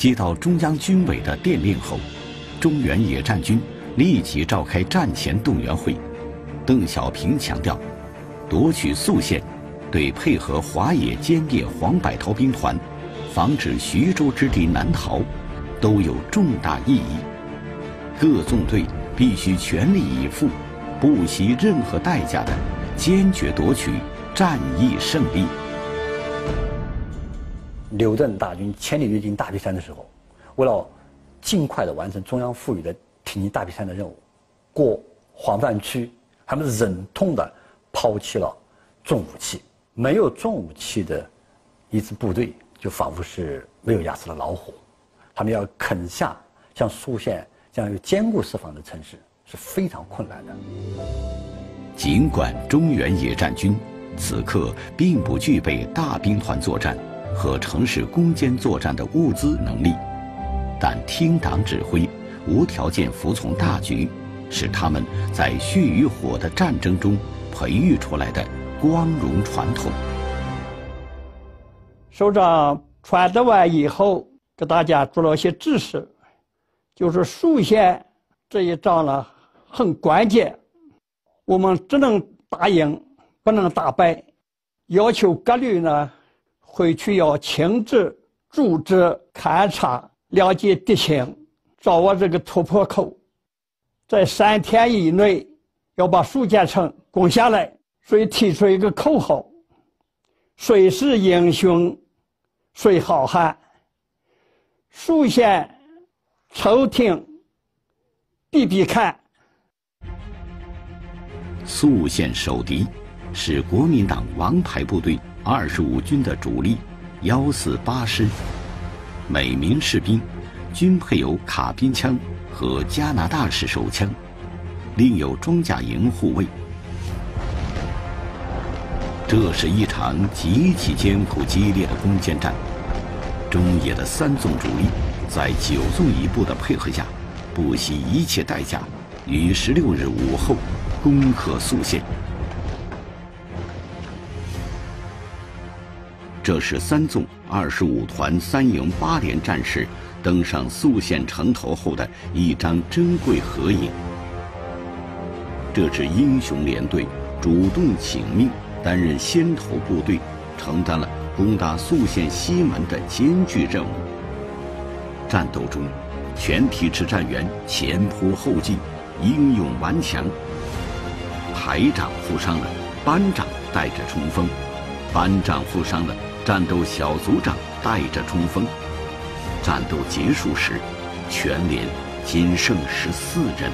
接到中央军委的电令后，中原野战军立即召开战前动员会。邓小平强调，夺取宿县，对配合华野歼灭黄百韬兵团，防止徐州之敌南逃，都有重大意义。各纵队必须全力以赴，不惜任何代价的，坚决夺取战役胜利。刘邓大军千里跃进大皮山的时候，为了尽快的完成中央赋予的挺进大皮山的任务，过黄泛区，他们忍痛的抛弃了重武器。没有重武器的一支部队，就仿佛是没有牙齿的老虎。他们要啃下像宿县。这样有坚固设防的城市是非常困难的。尽管中原野战军此刻并不具备大兵团作战和城市攻坚作战的物资能力，但听党指挥、无条件服从大局，是他们在血与火的战争中培育出来的光荣传统。首长传达完以后，给大家做了些指示。就是宿县这一仗呢，很关键，我们只能打赢，不能打败。要求各旅呢，回去要亲自组织勘察，了解敌情，掌握这个突破口，在三天以内要把宿建城攻下来。所以提出一个口号：谁是英雄，谁好汉。宿县。朝廷必必看。宿县守敌是国民党王牌部队二十五军的主力幺四八师，每名士兵均配有卡宾枪和加拿大式手枪，另有装甲营护卫。这是一场极其艰苦激烈的攻坚战，中野的三纵主力。在九纵一部的配合下，不惜一切代价，于十六日午后攻克宿县。这是三纵二十五团三营八连战士登上宿县城头后的一张珍贵合影。这支英雄连队主动请命，担任先头部队，承担了攻打宿县西门的艰巨任务。战斗中，全体指战员前仆后继，英勇顽强。排长负伤了，班长带着冲锋；班长负伤了，战斗小组长带着冲锋。战斗结束时，全连仅剩十四人。